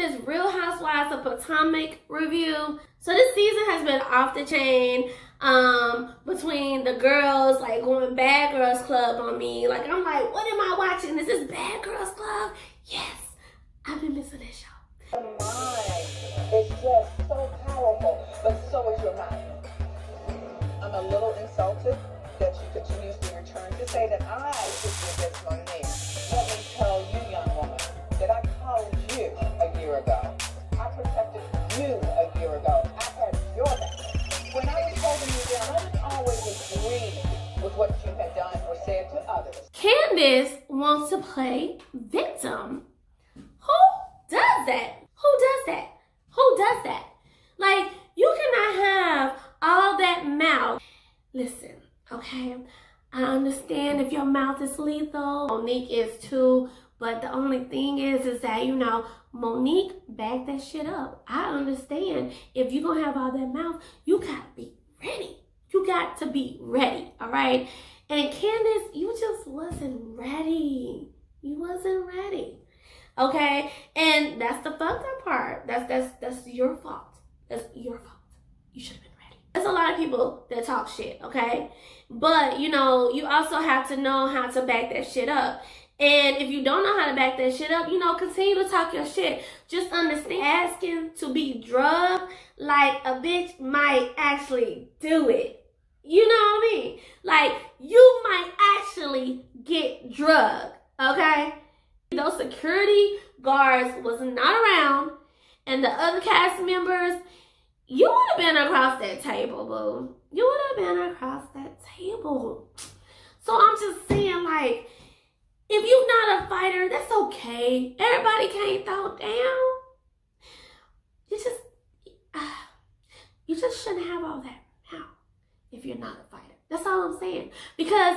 this Real Housewives of Potomac review. So this season has been off the chain um, between the girls, like going Bad Girls Club on me. Like, I'm like, what am I watching? Is this Bad Girls Club? Yes, I've been missing this show. Mind is just so powerful, but so is your mind. I'm a little insulted that you continuously return to say that I should be against Monique. Ago. I protected you a year ago. I had your back. When I was holding you down, I didn't always agree with what you had done or said to others. Candiace wants to play victim. Who does that? Who does that? Who does that? Like, you cannot have all that mouth. Listen, okay? I understand if your mouth is lethal. Monique is too. But the only thing is, is that, you know, Monique back that shit up. I understand. If you're to have all that mouth, you got to be ready. You got to be ready, all right? And Candiace, you just wasn't ready. You wasn't ready. Okay? And that's the fucked up part. That's that's that's your fault. That's your fault. You should have been ready. There's a lot of people that talk shit, okay? But you know, you also have to know how to back that shit up. And if you don't know how to back that shit up, you know, continue to talk your shit. Just understand asking to be drugged like a bitch might actually do it. You know what I mean? Like you might actually get drugged, okay? Those security guards was not around and the other cast members, you would have been across that table, boo. You would have been across that table. So I'm just saying, like, if you're not a fighter, that's okay. Everybody can't throw down. You just, uh, you just shouldn't have all that mouth if you're not a fighter. That's all I'm saying. Because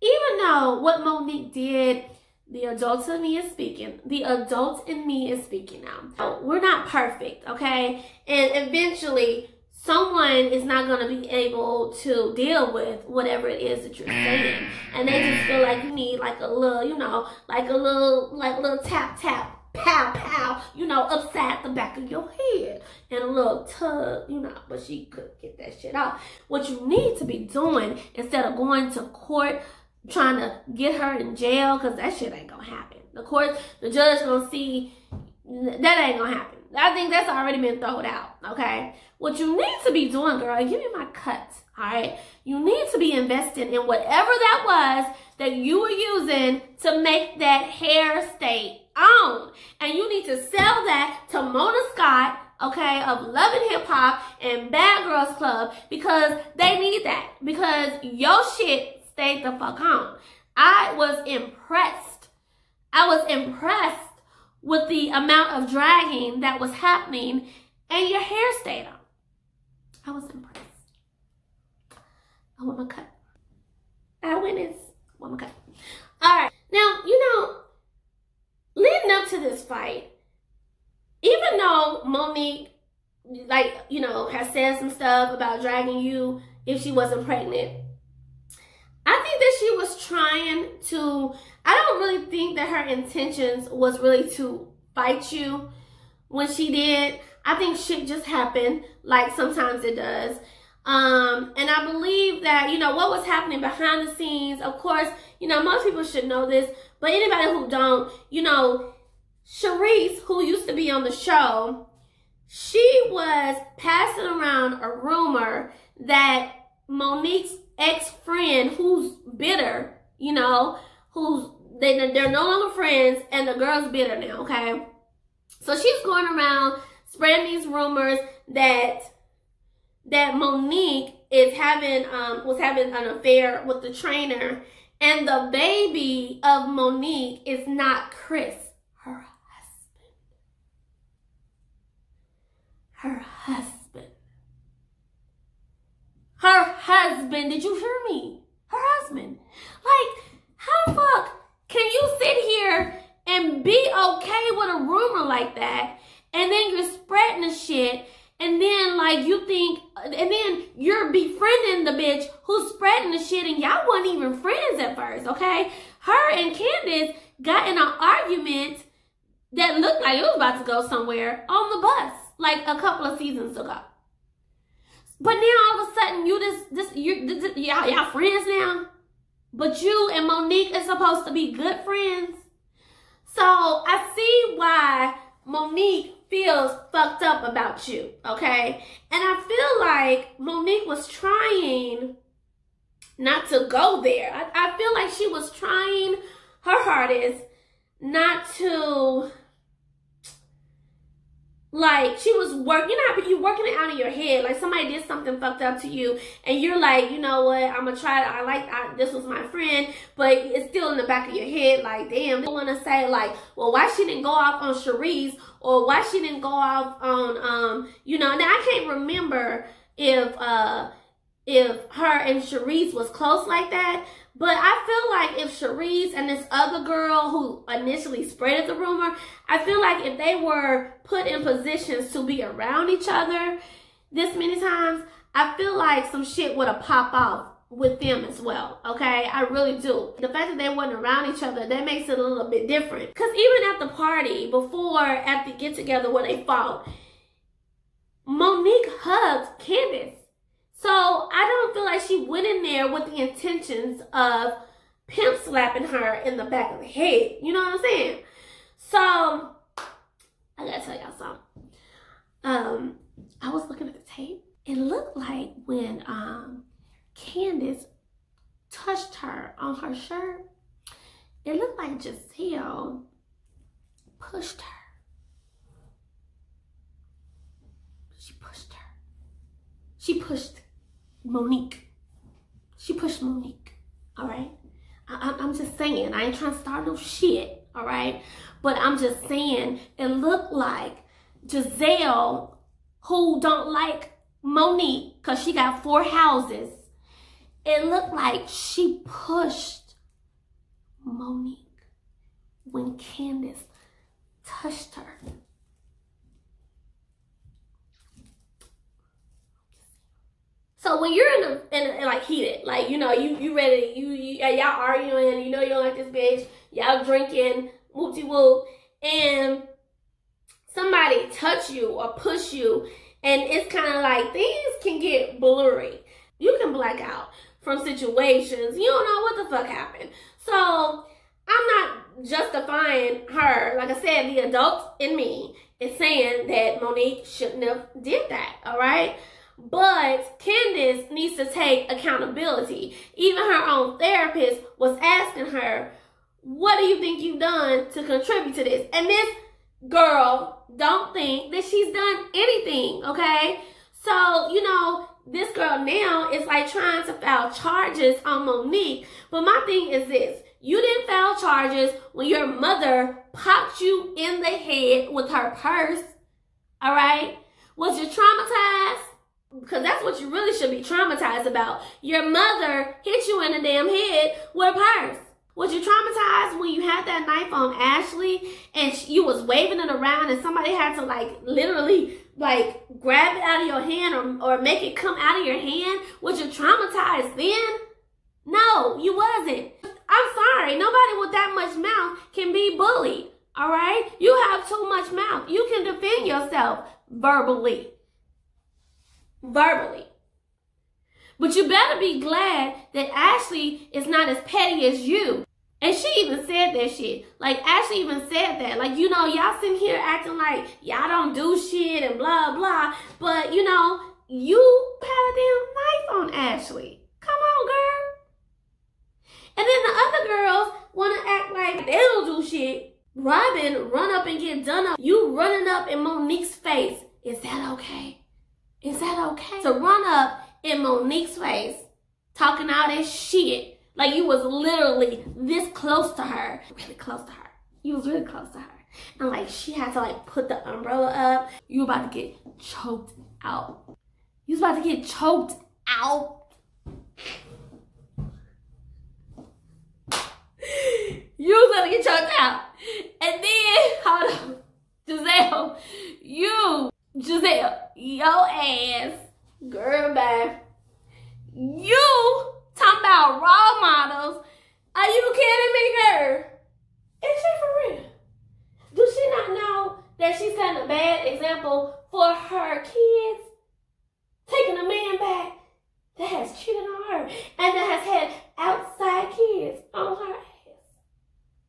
even though what Monique did, the adult in me is speaking. The adult in me is speaking now. We're not perfect, okay? And eventually, someone is not going to be able to deal with whatever it is that you're mm. saying. And they just feel like you need like a little, you know, like a little, like a little tap, tap, pow, pow, you know, upside the back of your head. And a little tug, you know, but she could get that shit out. What you need to be doing instead of going to court, trying to get her in jail, because that shit ain't going to happen. The court, the judge to see, that ain't going to happen. I think that's already been thrown out, okay? What you need to be doing, girl, give me my cut, all right? You need to be investing in whatever that was that you were using to make that hair stay on. And you need to sell that to Mona Scott, okay, of Love and Hip Hop and Bad Girls Club because they need that. Because your shit stayed the fuck on. I was impressed. I was impressed with the amount of dragging that was happening and your hair stayed on. I was impressed. I want my cut. I witness. I want my cut. All right. Now, you know, leading up to this fight, even though Monique, like, you know, has said some stuff about dragging you if she wasn't pregnant, I think that she was trying to, I don't really think that her intentions was really to fight you when she did. I think shit just happened, like sometimes it does. Um, and I believe that, you know, what was happening behind the scenes, of course, you know, most people should know this, but anybody who don't, you know, Charrisse, who used to be on the show, she was passing around a rumor that Monique's ex-friend who's bitter, you know, who's they they're no longer friends and the girl's bitter now, okay? So she's going around spreading these rumors that that Monique is having um was having an affair with the trainer and the baby of Monique is not Chris, her husband. Her husband. Her husband. Did you hear me? Her husband. Like, how the fuck can you sit here and be okay with a rumor like that and then you're spreading the shit and then like you think and then you're befriending the bitch who's spreading the shit and y'all weren't even friends at first, okay? Her and Candiace got in an argument that looked like it was about to go somewhere on the bus like a couple of seasons ago. But now all of a sudden you this this you this, y'all, y'all friends now. But you and Monique is supposed to be good friends. So I see why Monique feels fucked up about you, okay? And I feel like Monique was trying not to go there. I, I feel like she was trying her hardest not to like she was working, you know, you working it out of your head. Like somebody did something fucked up to you, and you're like, you know what? I'm gonna try. I like I, this was my friend, but it's still in the back of your head. Like, damn, you want to say like, well, why she didn't go off on Charrisse, or why she didn't go off on, um, you know? Now I can't remember if uh if her and Charrisse was close like that, but I feel like if Charrisse and this other girl who initially spread the rumor, I feel like if they were put in positions to be around each other this many times, I feel like some shit would have popped off with them as well. Okay, I really do. The fact that they weren't around each other that makes it a little bit different. Cause even at the party before at the get together where they fought, Monique hugged Candiace. So I don't feel like she went in there with the intentions of pimp slapping her in the back of the head. You know what I'm saying? So I gotta tell y'all something. Um, I was looking at the tape. It looked like when um Candiace touched her on her shirt, it looked like Gizelle pushed her. She pushed her. She pushed Monique. She pushed Monique. All right. I, am just saying. I ain't trying to start no shit. All right. But I'm just saying it looked like Gizelle, who don't like Monique because she got four houses, it looked like she pushed Monique when Candiace touched her. So when you're in the in, in like heated, like you know, you you ready, you, you y'all arguing, you know you don't like this bitch, y'all drinking, whoopty whoop, and somebody touch you or push you, and it's kind of like things can get blurry. You can black out from situations. You don't know what the fuck happened. So I'm not justifying her. Like I said, the adult in me is saying that Monique shouldn't have did that. All right. But Candiace needs to take accountability. Even her own therapist was asking her, what do you think you've done to contribute to this? And this girl don't think that she's done anything, okay? So, you know, this girl now is like trying to file charges on Monique. But my thing is this. You didn't file charges when your mother popped you in the head with her purse. All right? Was you traumatized? Because that's what you really should be traumatized about. Your mother hit you in the damn head with a purse. Was you traumatized when you had that knife on Ashley and you was waving it around and somebody had to like literally like grab it out of your hand or, or make it come out of your hand? Was you traumatized then? No, you wasn't. I'm sorry. Nobody with that much mouth can be bullied. All right? You have too much mouth. You can defend yourself verbally verbally. But you better be glad that Ashley is not as petty as you. And she even said that shit. Like, Ashley even said that. Like, you know, y'all sitting here acting like y'all don't do shit and blah, blah. But, you know, you had a damn knife on Ashley. Come on, girl. And then the other girls want to act like they don't do shit. Robyn run up and get done up. You running up in Monique's face. Is that okay? Is that okay? To run up in Monique's face, talking all that shit, like you was literally this close to her, really close to her. You was really close to her. And like she had to like put the umbrella up. You about to get choked out. You was about to get choked out. you was gonna get choked out. And then, hold on, Gizelle, you Gizelle, your ass, girl, bye. You talking about role models? Are you kidding me, girl? Is she for real? Do Does she not know that she's setting a bad example for her kids? Taking a man back that has cheated on her and that has had outside kids on her ass.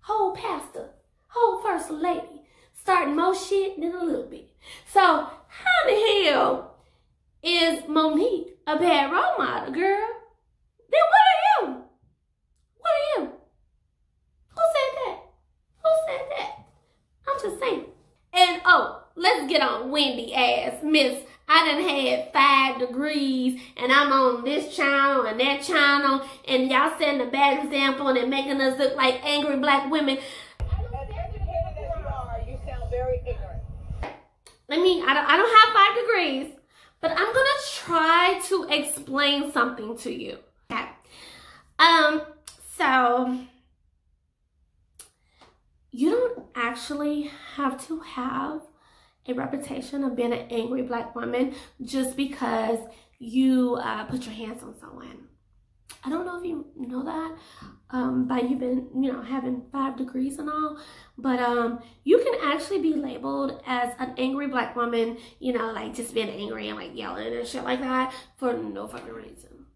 Whole pastor, whole first lady, starting more shit than a little bit. So how the hell is Monique a bad role model, girl? Then what are you? What are you? Who said that? Who said that? I'm just saying. And oh, let's get on Wendy ass, Miss. I done had five degrees and I'm on this channel and that channel and y'all setting a bad example and making us look like angry black women. As educated as you are, you sound very ignorant. Let me, I don't, I don't have five degrees, but I'm gonna try to explain something to you. Okay. Um, so you don't actually have to have a reputation of being an angry black woman just because you uh, put your hands on someone. I don't know if you know that, um, but you've been, you know, having five degrees and all, but um, you can actually be labeled as an angry black woman, you know, like just being angry and like yelling and shit like that for no fucking reason.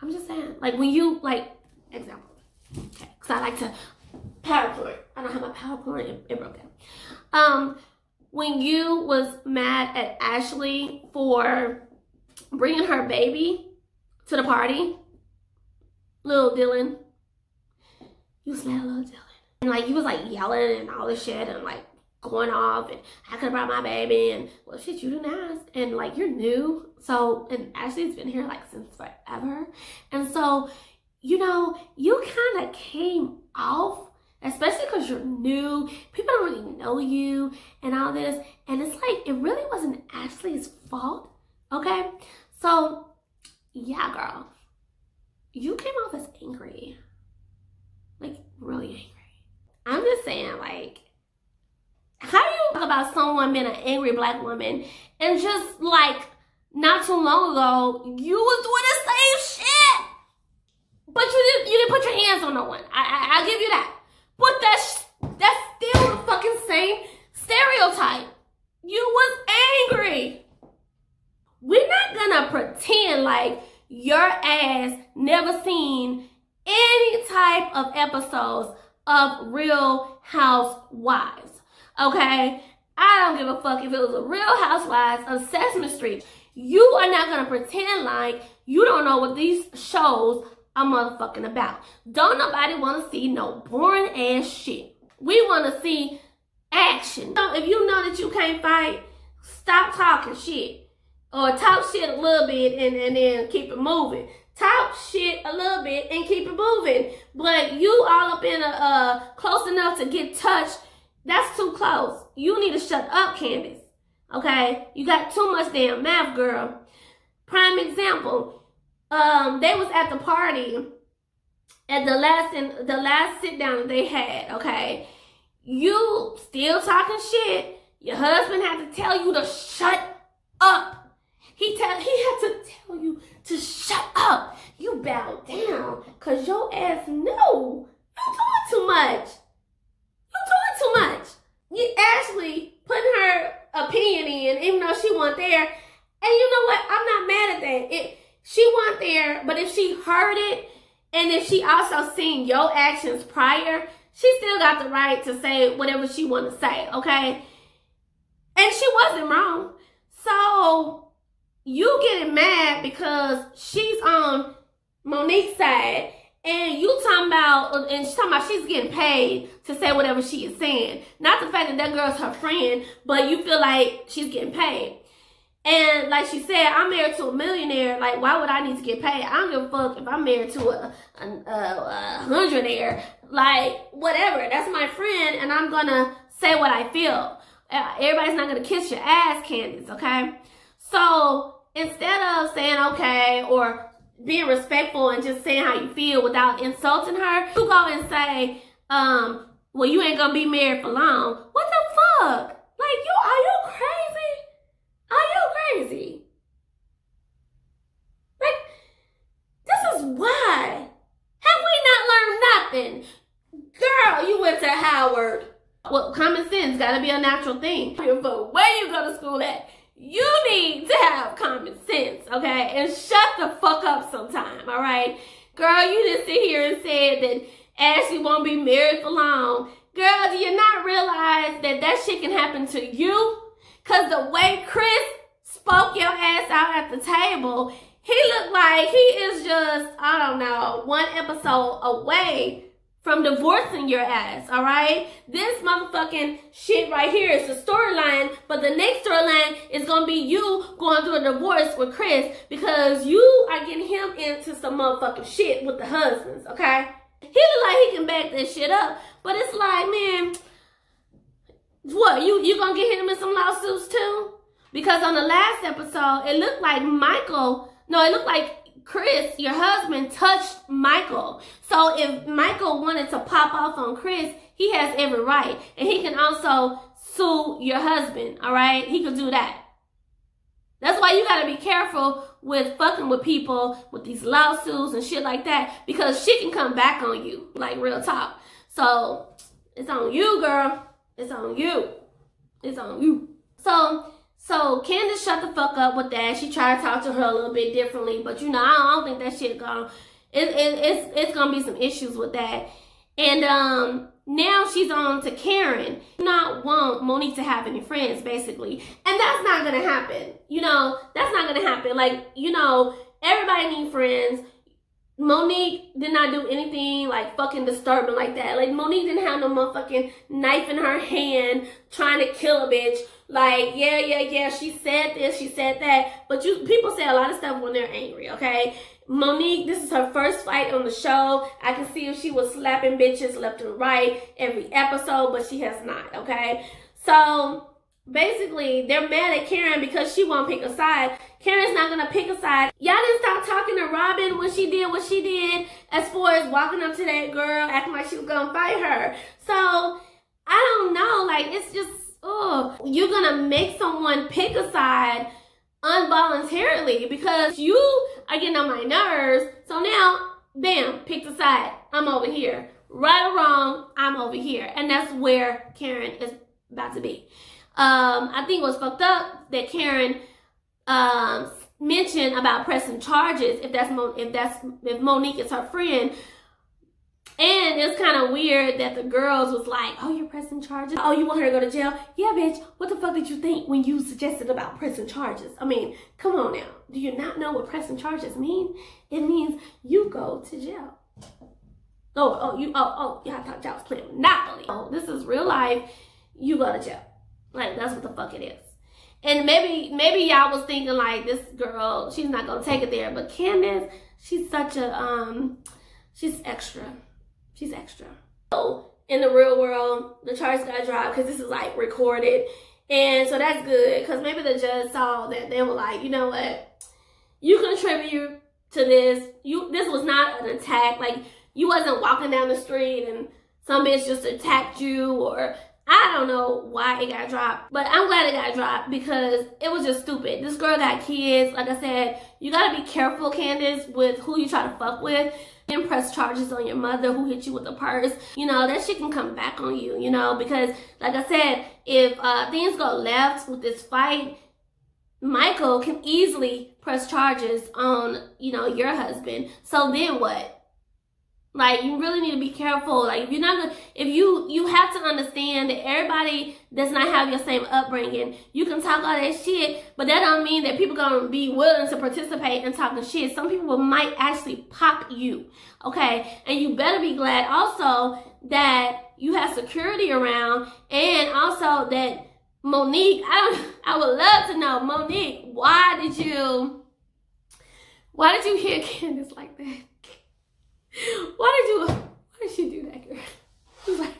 I'm just saying, like when you, like, example, okay, because I like to PowerPoint. I don't have my PowerPoint, it, it broke down. Um, when you was mad at Ashley for bringing her baby to the party, little Dylan, you at little Dylan. And like, you was like yelling and all this shit and like going off and I could have brought my baby and well shit, you didn't ask. And like, you're new. So, and Ashley's been here like since forever. And so, you know, you kind of came off especially because you're new people don't really know you and all this and it's like it really wasn't ashley's fault okay so yeah girl. You came off as angry. Like really angry. I'm just saying like how do you talk about someone being an angry black woman and just like not too long ago you was doing the same shit? But you didn't you didn't put your hands on no one. I, I i'll give you that. But that's that's still the fucking same stereotype. You was angry. We're not gonna pretend like your ass never seen any type of episodes of Real Housewives. Okay? I don't give a fuck if it was a Real Housewives of Sesame Street. You are not gonna pretend like you don't know what these shows are motherfucking about. Don't nobody want to see no boring ass shit. We want to see action. So if you know that you can't fight, stop talking shit. Or talk shit a little bit and, and then keep it moving. Talk shit a little bit and keep it moving. But you all up in a uh, close enough to get touched, that's too close. You need to shut up, Candiace. Okay? You got too much damn math, girl. Prime example um, they was at the party at the last in the last sit down they had, okay? You still talking shit. Your husband had to tell you to shut up. He tell he had to tell you to shut up. You bow down cause your ass knew you doing too much. You doing too much. You Ashley putting her opinion in, even though she wasn't there. And you know what? I'm not mad at that. It she wasn't there, but if she heard it and if she also seen your actions prior, she still got the right to say whatever she want to say, okay? And she wasn't wrong. So you getting mad because she's on Monique's side and you talking about, and she's talking about she's getting paid to say whatever she is saying. Not the fact that that girl's her friend, but you feel like she's getting paid. And like she said, I'm married to a millionaire. Like, why would I need to get paid? I don't give a fuck if I'm married to a, a, a, a hundredaire. Like, whatever. That's my friend, and I'm gonna say what I feel. Uh, everybody's not gonna kiss your ass, Candiace, okay? So, instead of saying okay or being respectful and just saying how you feel without insulting her, you go and say, um, well, you ain't gonna be married for long. What the fuck? Like, you, are you crazy? Are you crazy? Like, this is why. Have we not learned nothing? Girl, you went to Howard. Well, common sense gotta be a natural thing. But where you go to school at, you need to have common sense, okay? And shut the fuck up sometime, all right? Girl, you just sit here and said that Ashley won't be married for long. Girl, do you not realize that that shit can happen to you? Cause the way Chris spoke your ass out at the table, he looked like he is just, I don't know, one episode away from divorcing your ass, all right? This motherfucking shit right here is the storyline, but the next storyline is gonna be you going through a divorce with Chris because you are getting him into some motherfucking shit with the husbands, okay? He look like he can back that shit up, but it's like, man, what, you, you gonna get him in some lawsuits too? Because on the last episode, it looked like Michael, no, it looked like Chris, your husband, touched Michael. So if Michael wanted to pop off on Chris, he has every right. And he can also sue your husband, all right? He could do that. That's why you gotta be careful with fucking with people with these lawsuits and shit like that because she can come back on you, like real talk. So it's on you, girl. It's on you. It's on you. So so Candiace shut the fuck up with that. She tried to talk to her a little bit differently, but you know, I don't think that shit gonna it, it, it's it's gonna be some issues with that. And um now she's on to Karen. Not want Monique to have any friends, basically. And that's not gonna happen. You know, that's not gonna happen. Like, you know, everybody need friends. Monique did not do anything like fucking disturbing like that. Like Monique didn't have no motherfucking knife in her hand trying to kill a bitch. Like, yeah, yeah, yeah, she said this, she said that. But you people say a lot of stuff when they're angry, okay? Monique, this is her first fight on the show. I can see if she was slapping bitches left and right every episode, but she has not, okay? So basically they're mad at Karen because she won't pick a side. Karen's not gonna pick a side. Y'all didn't stop talking to Robyn when she did what she did as far as walking up to that girl acting like she was gonna fight her. So I don't know, like it's just oh you're gonna make someone pick a side involuntarily because you are getting on my nerves. So now, bam, pick a side. I'm over here. Right or wrong, I'm over here. And that's where Karen is about to be. Um, I think it was fucked up that Karen um, mentioned about pressing charges if that's Mo- if that's if Monique is her friend. And it's kind of weird that the girls was like, "Oh, you're pressing charges. Oh, you want her to go to jail? Yeah, bitch. What the fuck did you think when you suggested about pressing charges? I mean, come on now. Do you not know what pressing charges mean? It means you go to jail. Oh, oh, you, oh, oh, yeah, I thought y'all was playing Monopoly. Oh, this is real life. You go to jail. Like that's what the fuck it is. And maybe maybe y'all was thinking like this girl, she's not gonna take it there. But Candiace, she's such a um she's extra. She's extra. So in the real world, the charge got dropped because this is like recorded. And so that's good because maybe the judge saw that they were like, you know what, you contribute to this. You this was not an attack. Like you wasn't walking down the street and some bitch just attacked you or I don't know why it got dropped, but I'm glad it got dropped because it was just stupid. This girl got kids. Like I said, you gotta be careful, Candiace, with who you try to fuck with. And press charges on your mother who hit you with a purse. You know, that shit can come back on you, you know, because like I said, if uh, things go left with this fight, Michael can easily press charges on, you know, your husband. So then what? Like you really need to be careful. Like if you're not gonna, if you you have to understand that everybody does not have your same upbringing. You can talk all that shit, but that don't mean that people gonna be willing to participate in talking shit. Some people might actually pop you, okay? And you better be glad also that you have security around, and also that Monique. I don't. I would love to know, Monique. Why did you? Why did you hit Candiace like that? Why did you, why did she do that, girl? Like,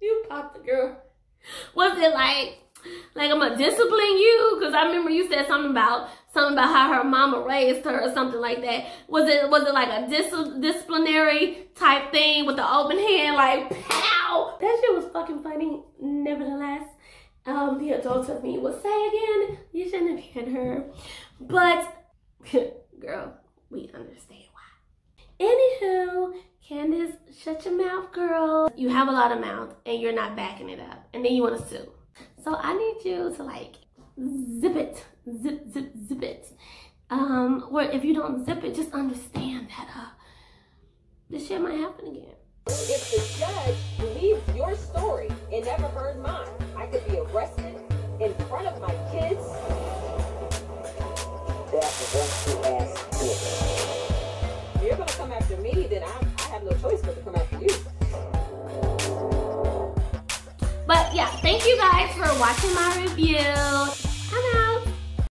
you popped the girl. Was it like, like I'm gonna discipline you? Cause I remember you said something about something about how her mama raised her or something like that. Was it was it like a dis disciplinary type thing with the open hand, like pow? That shit was fucking funny. Nevertheless, um, the adults of me will say again, you shouldn't have hit her. But, girl, we understand why. Anywho, Candiace, shut your mouth, girl. You have a lot of mouth and you're not backing it up. And then you want to sue. So I need you to like zip it, zip, zip, zip it. Um, or if you don't zip it, just understand that uh, this shit might happen again. If the judge believes your story and never heard mine, I could be arrested in front of my kids. That's what you asked for. If you're gonna come after me, then I, I have no choice but to come after you. But yeah, thank you guys for watching my review.